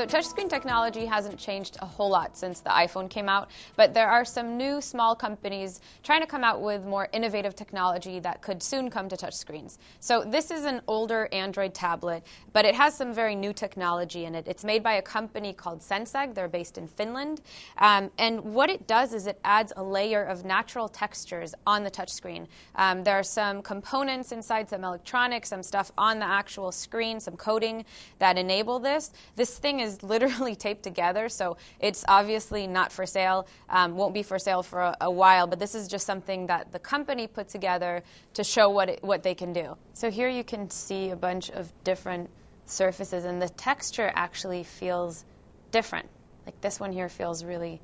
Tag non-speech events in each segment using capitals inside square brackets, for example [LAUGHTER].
So touchscreen technology hasn't changed a whole lot since the iPhone came out, but there are some new small companies trying to come out with more innovative technology that could soon come to touchscreens. So this is an older Android tablet, but it has some very new technology in it. It's made by a company called Senseg. They're based in Finland. Um, and what it does is it adds a layer of natural textures on the touchscreen. Um, there are some components inside, some electronics, some stuff on the actual screen, some coding that enable this. This thing is is literally [LAUGHS] taped together, so it's obviously not for sale, um, won't be for sale for a, a, while, but this is just something that the company put together to show what, it, what they can do. So here you can see a bunch of different surfaces, and the texture actually feels different. Like this one here feels really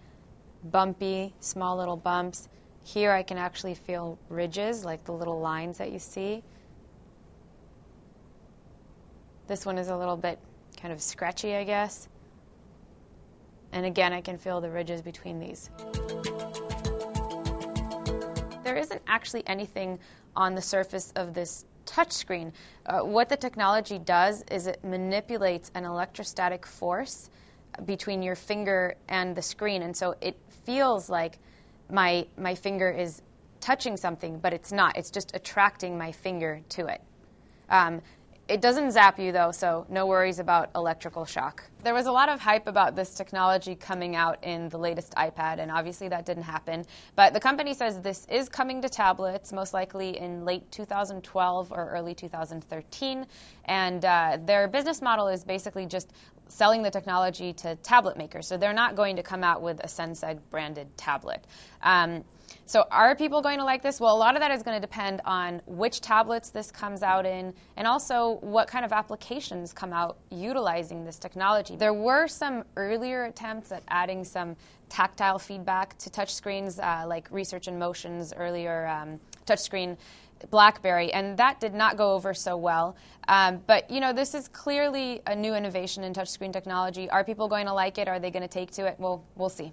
bumpy, small little bumps. Here I can actually feel ridges, like the little lines that you see. This one is a little bit kind of scratchy, I guess. And again, I can feel the ridges between these. There isn't actually anything on the surface of this touchscreen. Uh, what the technology does is it manipulates an electrostatic force between your finger and the screen, and so it feels like my my finger is touching something, but it's not. It's just attracting my finger to it. Um, it doesn't zap you though, so no worries about electrical shock. There was a lot of hype about this technology coming out in the latest iPad, and obviously that didn't happen. But the company says this is coming to tablets, most likely in late 2012 or early 2013. And uh, their business model is basically just selling the technology to tablet makers. So they're not going to come out with a Senseg branded tablet. Um, so are people going to like this? Well, a lot of that is going to depend on which tablets this comes out in and also what kind of applications come out utilizing this technology. There were some earlier attempts at adding some tactile feedback to touchscreens, uh, like Research in Motion's earlier um, touchscreen BlackBerry, and that did not go over so well. Um, but you know, this is clearly a new innovation in touchscreen technology. Are people going to like it? Are they going to take to it? Well, we'll see.